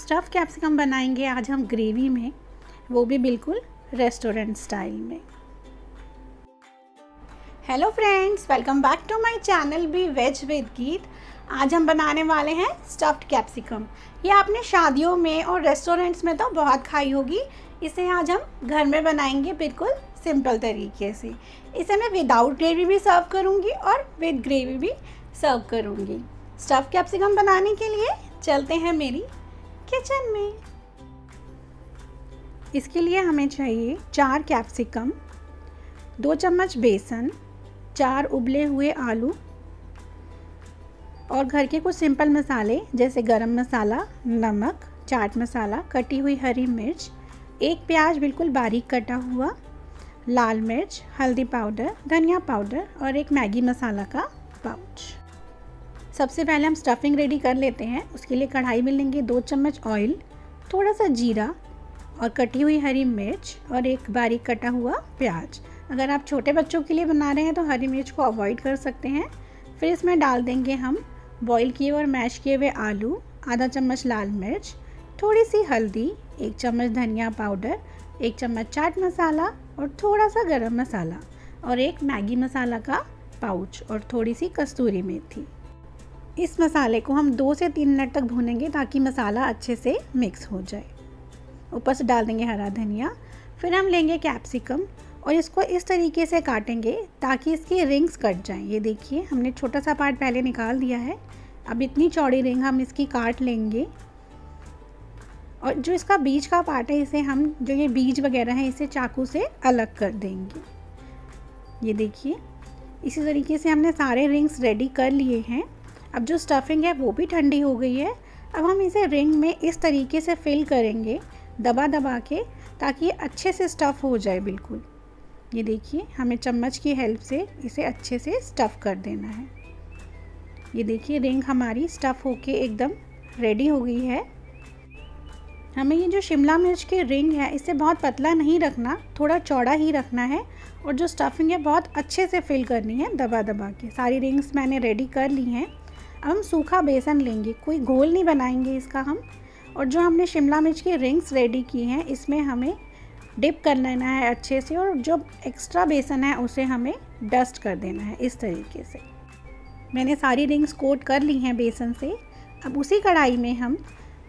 Stuff capsicum बनाएँगे आज हम ग्रेवी में, वो भी बिल्कुल रेस्टोरेंट स्टाइल में। Hello friends welcome back to my channel be veg with Geet आज हम बनाने वाले हैं स्टफ्ड कैप्सिकम ये आपने शादियों में और रेस्टोरेंट्स में तो बहुत खाई होगी। इसे आज हम घर में बनाएँगे बिल्कुल सिंपल तरीके से। इसे मैं विदाउट ग्रेवी भी सर्व करूँगी और विद ग्रेवी भी सर्व करूँगी। स्टफ़ कैप्सिकम बनाने के लिए चलते हैं मेरी किचन में। इसके लिए हमें चाहिए चार कैप्सिकम दो चम्मच बेसन, चार उबले हुए आलू और घर के कुछ सिंपल मसाले जैसे गरम मसाला, नमक, चाट मसाला, कटी हुई हरी मिर्च, एक प्याज बिल्कुल बारीक कटा हुआ, लाल मिर्च, हल्दी पाउडर, धनिया पाउडर और एक मैगी मसाला का पाउच। सबसे पहले हम स्टफिंग रेडी कर लेते हैं। उसके लिए कढ़ाई में लेंगे दो चम्मच ऑयल थोड़ा सा जीरा और कटी हुई हरी मिर्च और एक बारीक कटा हुआ प्याज। अगर आप छोटे बच्चों के लिए बना रहे हैं तो हरी मिर्च को अवॉइड कर सकते हैं। फिर इसमें डाल देंगे हम बॉईल किए और मैश किए हुए आलू, आधा चम्मच लाल मिर्च थोड़ी सी हल्दी, एक चम्मच धनिया पाउडर एक चम्मच चाट मसाला और थोड़ा सा गरम मसाला और एक मैगी मसाला का पाउच और थोड़ी सी कस्तूरी मेथी। इस मसाले को हम दो से तीन मिनट तक भूनेंगे ताकि मसाला अच्छे से मिक्स हो जाए। ऊपर से डाल देंगे हरा धनिया, फिर हम लेंगे कैप्सिकम और इसको इस तरीके से काटेंगे ताकि इसकी रिंग्स कट जाएँ। ये देखिए, हमने छोटा सा पार्ट पहले निकाल दिया है। अब इतनी चौड़ी रिंग हम इसकी काट लेंगे। और जो इसका बीज का पार्ट है, इसे हम जो ये बीज वगैरह है, इसे चाकू से अलग कर देंगे। ये देखिए, इसी तरीके से हमने सारे रिंग्स रेडी कर लिए हैं। अब जो स्टफिंग है वो भी ठंडी हो गई है। अब हम इसे रिंग में इस तरीके से फिल करेंगे दबा दबा के ताकि ये अच्छे से स्टफ़ हो जाए बिल्कुल। ये देखिए, हमें चम्मच की हेल्प से इसे अच्छे से स्टफ़ कर देना है। ये देखिए रिंग हमारी स्टफ़ होके एकदम रेडी हो गई है। हमें ये जो शिमला मिर्च की रिंग है इसे बहुत पतला नहीं रखना, थोड़ा चौड़ा ही रखना है और जो स्टफिंग है बहुत अच्छे से फिल करनी है दबा दबा के। सारी रिंग्स मैंने रेडी कर ली हैं। अब हम सूखा बेसन लेंगे, कोई घोल नहीं बनाएँगे इसका हम। और जो हमने शिमला मिर्च की रिंग्स रेडी की हैं, इसमें हमें डिप कर लेना है अच्छे से और जो एक्स्ट्रा बेसन है, उसे हमें डस्ट कर देना है इस तरीके से। मैंने सारी रिंग्स कोट कर ली हैं बेसन से। अब उसी कढ़ाई में हम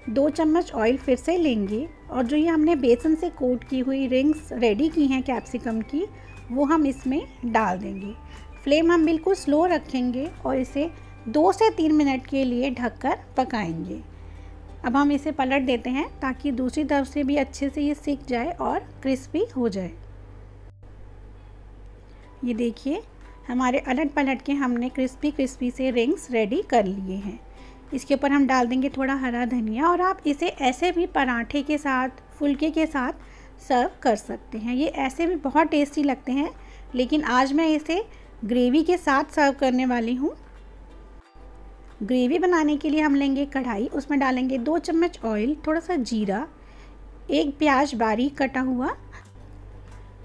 दो चम्मच ऑयल फिर से लेंगे और जो ये हमने बेसन से कोट की हुई रिंग्स रेडी की हैं कैप्सिकम की, वो हम इसमें डाल देंगे। फ्लेम हम बिल्कुल स्लो रखेंगे और इसे दो से तीन मिनट के लिए ढककर पकाएँगे। अब हम इसे पलट देते हैं ताकि दूसरी तरफ़ से भी अच्छे से ये सीख जाए और क्रिस्पी हो जाए। ये देखिए, हमारे अलट पलट के हमने क्रिस्पी क्रिस्पी से रिंग्स रेडी कर लिए हैं। इसके ऊपर हम डाल देंगे थोड़ा हरा धनिया और आप इसे ऐसे भी पराठे के साथ, फुलके के साथ सर्व कर सकते हैं। ये ऐसे भी बहुत टेस्टी लगते हैं, लेकिन आज मैं इसे ग्रेवी के साथ सर्व करने वाली हूँ। ग्रेवी बनाने के लिए हम लेंगे कढ़ाई, उसमें डालेंगे दो चम्मच ऑयल थोड़ा सा जीरा, एक प्याज बारीक कटा हुआ,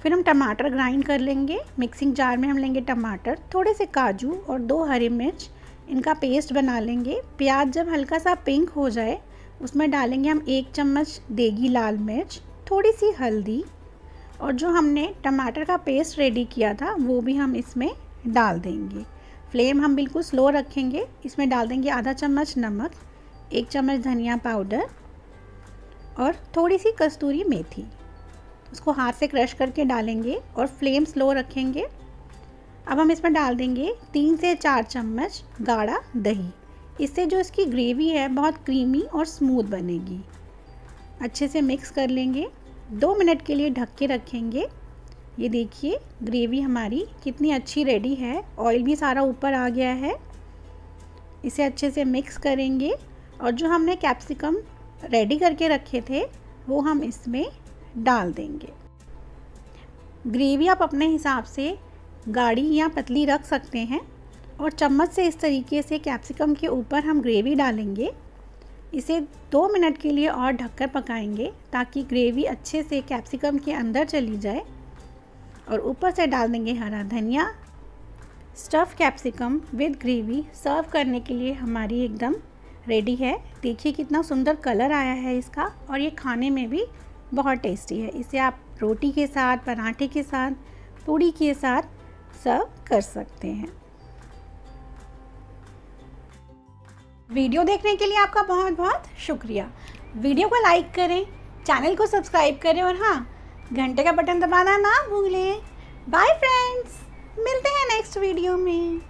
फिर हम टमाटर ग्राइंड कर लेंगे। मिक्सिंग जार में हम लेंगे टमाटर, थोड़े से काजू और दो हरी मिर्च, इनका पेस्ट बना लेंगे। प्याज जब हल्का सा पिंक हो जाए, उसमें डालेंगे हम एक चम्मच देगी लाल मिर्च थोड़ी सी हल्दी, और जो हमने टमाटर का पेस्ट रेडी किया था, वो भी हम इसमें डाल देंगे। फ्लेम हम बिल्कुल स्लो रखेंगे। इसमें डाल देंगे आधा चम्मच नमक, एक चम्मच धनिया पाउडर और थोड़ी सी कस्तूरी मेथी। उसको हाथ से क्रश करके डालेंगे और फ्लेम स्लो रखेंगे। अब हम इसमें डाल देंगे तीन से चार चम्मच गाढ़ा दही। इससे जो इसकी ग्रेवी है, बहुत क्रीमी और स्मूथ बनेगी। अच्छे से मिक्स कर लेंगे। दो मिनट के लिए ढक के रखेंगे। ये देखिए ग्रेवी हमारी कितनी अच्छी रेडी है। ऑयल भी सारा ऊपर आ गया है। इसे अच्छे से मिक्स करेंगे। और जो हमने कैप्सिकम रेडी करके रखे थे, वो हम इसमें डाल देंगे। ग्रेवी आप अपने हिसाब से गाढ़ी या पतली रख सकते हैं। और चम्मच से इस तरीके से कैप्सिकम के ऊपर हम ग्रेवी डालेंगे। इसे दो मिनट के लिए और ढककर पकाएँगे, ताकि ग्रेवी अच्छे से कैप्सिकम के अंदर चली जाए। और ऊपर से डाल देंगे हरा धनिया। Stuff capsicum with gravy serve करने के लिए हमारी एकदम रेडी है। देखिए कितना सुंदर कलर आया है इसका और ये खाने में भी बहुत टेस्टी है। इसे आप रोटी के साथ, पराठे के साथ, पूड़ी के साथ सर्व कर सकते हैं। वीडियो देखने के लिए आपका बहुत बहुत शुक्रिया। वीडियो को लाइक करें चैनल को सब्सक्राइब करें और हाँ घंटे का बटन दबाना ना भूलें। बाय फ्रेंड्स मिलते हैं नेक्स्ट वीडियो में।